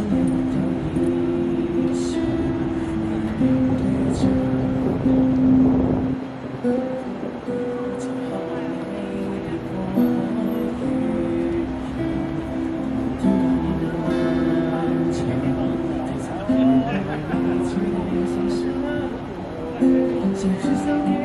一跃而上一跃而上背负着沉的两行来自黑夜的光辉现已亮起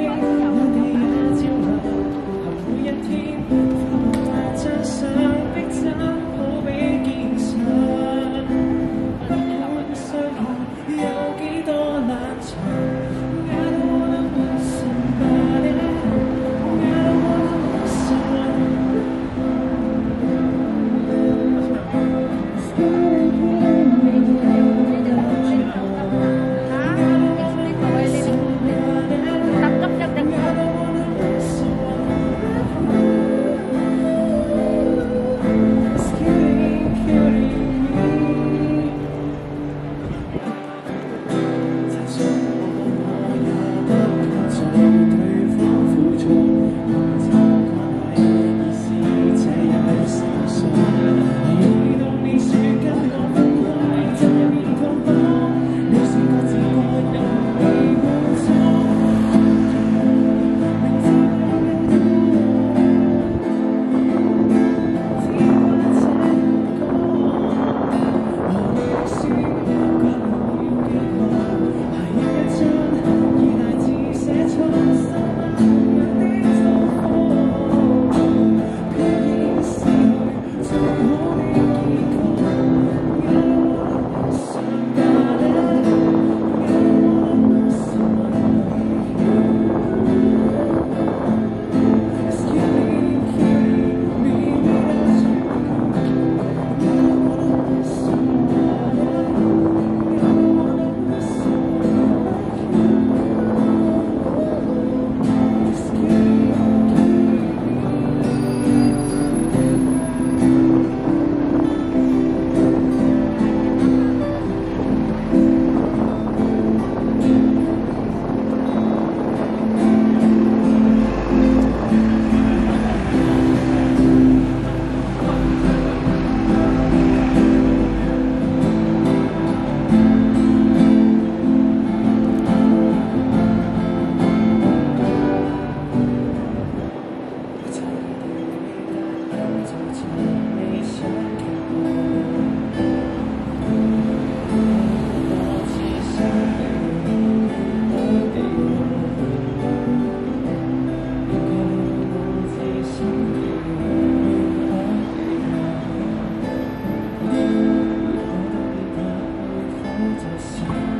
silence.